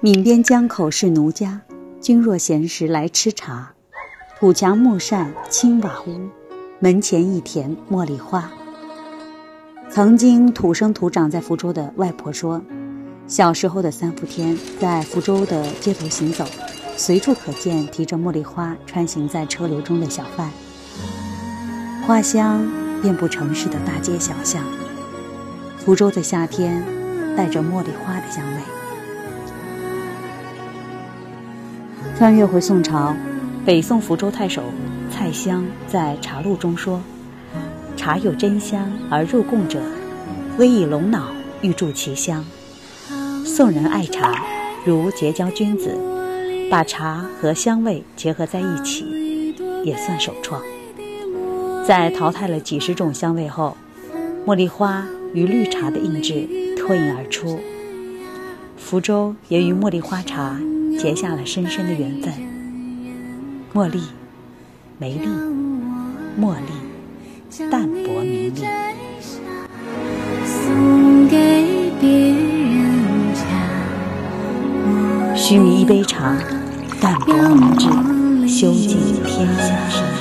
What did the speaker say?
闽边江口是奴家，君若闲时来吃茶。土墙木扇青瓦屋，门前一田茉莉花。曾经土生土长在福州的外婆说，小时候的三伏天，在福州的街头行走，随处可见提着茉莉花穿行在车流中的小贩，花香遍布城市的大街小巷。福州的夏天，带着茉莉花的香味。穿越回宋朝，北宋福州太守蔡襄在茶录中说：“茶有真香而入贡者，微以龙脑欲助其香。”宋人爱茶，如结交君子，把茶和香味结合在一起，也算首创。在淘汰了几十种香味后，茉莉花与绿茶的印制脱颖而出，福州也与茉莉花茶。结下了深深的缘分。茉莉，梅丽；茉莉，淡泊名利。须弥一杯茶，淡泊明志，修尽天下事。